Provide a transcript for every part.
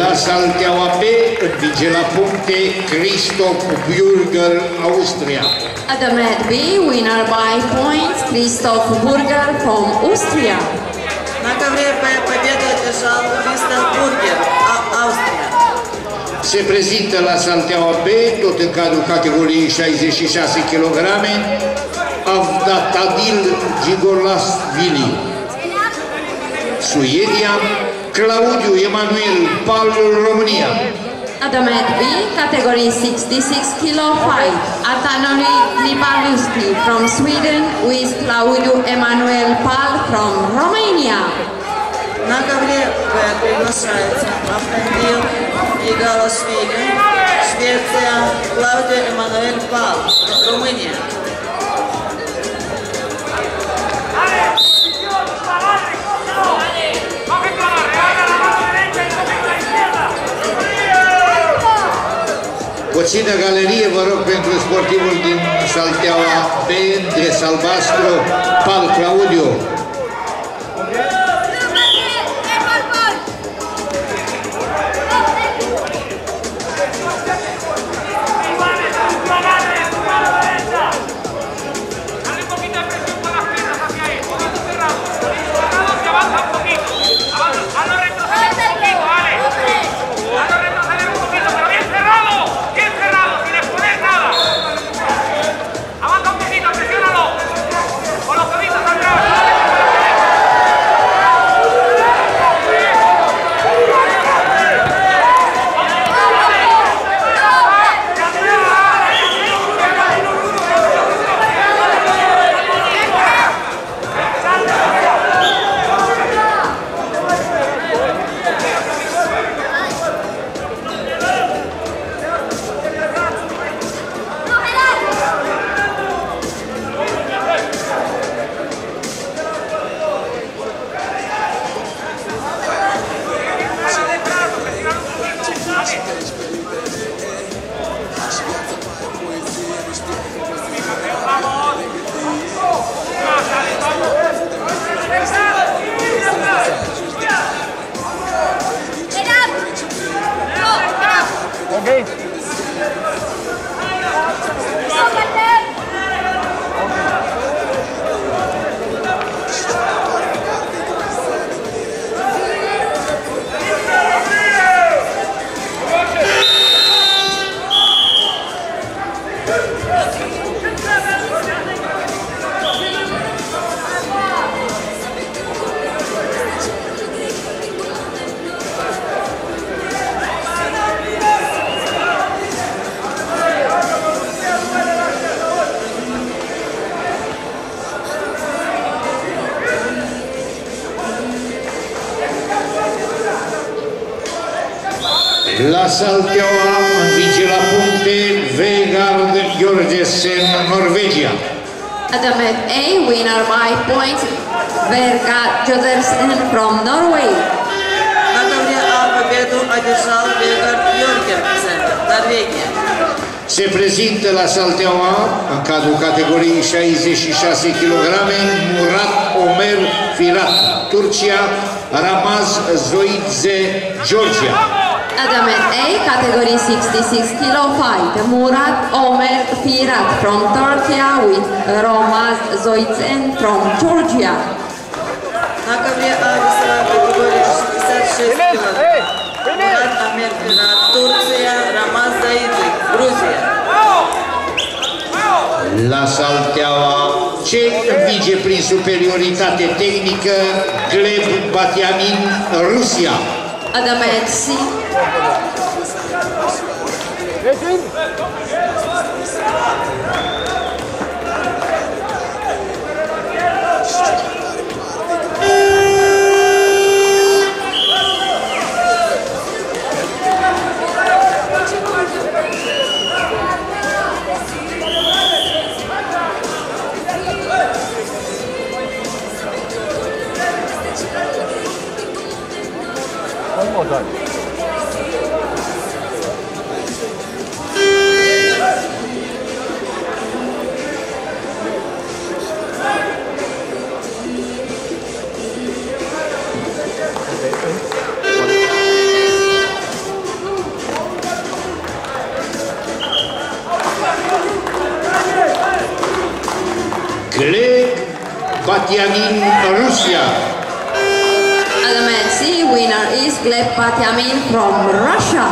La Salteaua B învinge la puncte Christoph Bürger, Austria. At the mat B, winner by points, Christoph Burger from Austria. На ковре победу одержал Кристоф Бургер, А- Австрия. Se prezintă la Salteaua B, tot în cadrul categoriei 66 kg, Avdatadil Gigolasvili. Suedia, Claudiu Emanuel Pal, România. At the mat B, category 66 kilo fight, Atanoli Libaluski from Sweden with Claudiu Emanuel Pal from Romania. На ковре Б приглашается Автомобиль Егалашвили, Швеция, Клаудио Эммануэль Пал, Румыния. Puțină galerie, vă rog, pentru sportivul din Salteaua B, dres albastru, Pal Claudiu. La Salteaua învinge la puncte Vegard Jorgensen, Norvegia. At the mat A, winner by points, Verga Jodersen from Norway. На ковре А победу одержал Вегард Йоргенсен, Норвегия. Se prezintă la Salteaua, în cadrul categoriei 66 kg, Murat Omer Firat, Turcia, Ramaz Zoidze, Georgia. At the mat A, category 66 kilo fight, Murat Omer Firat from Turkey with Romaz Zoitzen from Georgia. На ковре А весовая категория 66 килограмм. Мурат Амир Фират, Турция, Рамаз Заиды, Грузия. La Salteaua, ce învinge prin superioritate tehnică, Gleb Batiamin, Rusia. Adamedsi. Thank more time. Rusia Element C, winner is Gleb Batiamin from Russia.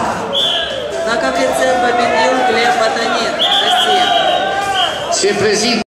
На коврице победил Глеб Батанин, Россия. Se prezintă